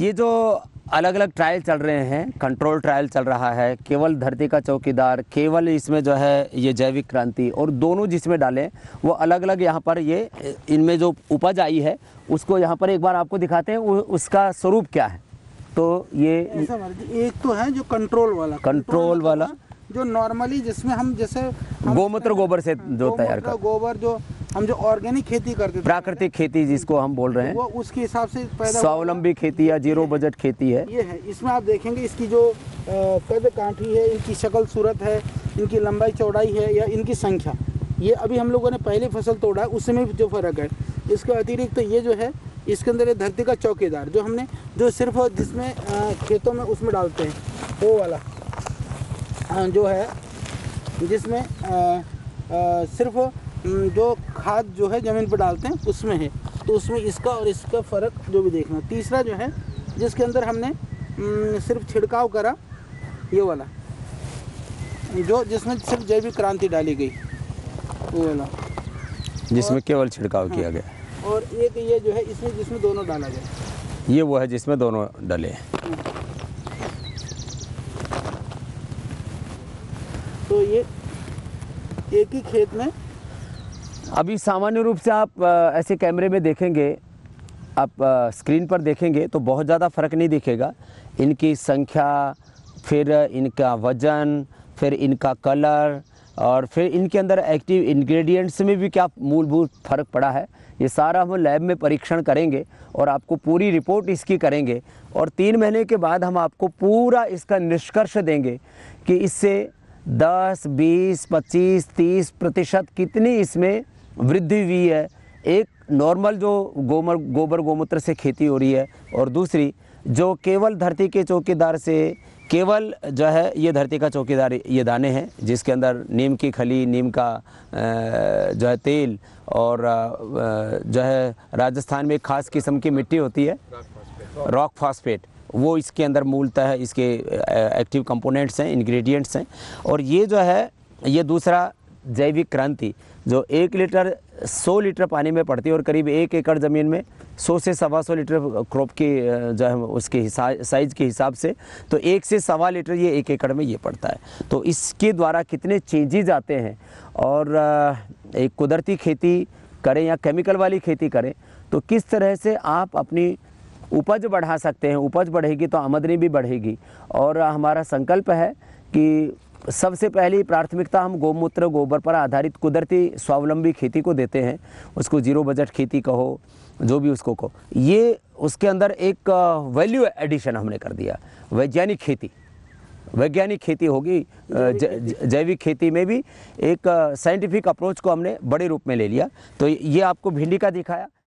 ये जो अलग अलग ट्रायल चल रहे हैं कंट्रोल ट्रायल चल रहा है केवल धरती का चौकीदार केवल इसमें जो है ये जैविक क्रांति और दोनों जिसमें डालें वो अलग अलग यहाँ पर ये इनमें जो उपज आई है उसको यहाँ पर एक बार आपको दिखाते हैं उसका स्वरूप क्या है। तो ये एक तो है जो कंट्रोल वाला। कंट्रोल वाला जो नॉर्मली जिसमें हम जैसे गोमूत्र गोबर से जो तैयार कर गोबर जो हम जो ऑर्गेनिक खेती करते थे प्राकृतिक खेती जिसको हम बोल रहे हैं। वो उसके हिसाब से स्वावलंबी खेती या ज़ीरो बजट खेती है। ये है। इसमें आप देखेंगे इसकी जो कद काठी है इनकी शक्ल सूरत है इनकी लंबाई चौड़ाई है या इनकी संख्या। ये अभी हम लोगों ने पहली फ़सल तोड़ा है उसमें भी जो फ़र्क है। इसके अतिरिक्त तो ये जो है इसके अंदर धरती का चौकीदार जो हमने जो सिर्फ़ जिसमें खेतों में उसमें डालते हैं वो वाला जो है जिसमें सिर्फ़ जो खाद जो है ज़मीन पर डालते हैं उसमें है। तो उसमें इसका और इसका फ़र्क जो भी देखना। तीसरा जो है जिसके अंदर हमने सिर्फ़ छिड़काव करा ये वाला। जो जिसमें सिर्फ़ जैविक क्रांति डाली गई वो वाला। जिसमें केवल छिड़काव हाँ, किया गया। और एक ये जो है इसमें जिसमें दोनों डाला गया। ये वो है जिसमें दोनों डले हैं। तो ये एक ही खेत में अभी सामान्य रूप से आप ऐसे कैमरे में देखेंगे आप स्क्रीन पर देखेंगे तो बहुत ज़्यादा फ़र्क नहीं दिखेगा। इनकी संख्या फिर इनका वज़न फिर इनका कलर और फिर इनके अंदर एक्टिव इंग्रेडिएंट्स में भी क्या मूलभूत फ़र्क पड़ा है ये सारा हम लैब में परीक्षण करेंगे और आपको पूरी रिपोर्ट इसकी करेंगे और तीन महीने के बाद हम आपको पूरा इसका निष्कर्ष देंगे कि इससे 10, 20, 25, 30 प्रतिशत कितनी इसमें वृद्धि हुई है। एक नॉर्मल जो गोमर, गोबर गोमूत्र से खेती हो रही है और दूसरी, जो केवल धरती के चौकीदार से, केवल जो है ये धरती का चौकीदार, ये दाने हैं, जिसके अंदर नीम की खली, नीम का जो है तेल और जो है राजस्थान में खास किस्म की मिट्टी होती है। रॉक फास्फेट वो इसके अंदर मूलतः इसके एक्टिव कंपोनेंट्स हैं इंग्रेडिएंट्स हैं। और ये जो है, ये दूसरा जैविक क्रांति, जो एक लीटर सौ लीटर पानी में पड़ती है और करीब एक एकड़ ज़मीन में सौ से सवा सौ लीटर क्रॉप की जो है उसके साइज़ के हिसाब से तो एक से सवा लीटर ये एक एकड़ में ये पड़ता है। तो इसके द्वारा कितने चेंजेज आते हैं और एक कुदरती खेती करें या केमिकल वाली खेती करें तो किस तरह से आप अपनी उपज बढ़ा सकते हैं? उपज बढ़ेगी तो आमदनी भी बढ़ेगी। और हमारा संकल्प है कि सबसे पहली प्राथमिकता हम गौमूत्र गोबर पर आधारित कुदरती स्वावलंबी खेती को देते हैं। उसको ज़ीरो बजट खेती कहो जो भी उसको कहो। ये उसके अंदर एक वैल्यू एडिशन हमने कर दिया। वैज्ञानिक खेती। वैज्ञानिक खेती होगी जैविक खेती। में भी एक साइंटिफिक अप्रोच को हमने बड़े रूप में ले लिया। तो ये आपको भिंडी का दिखाया।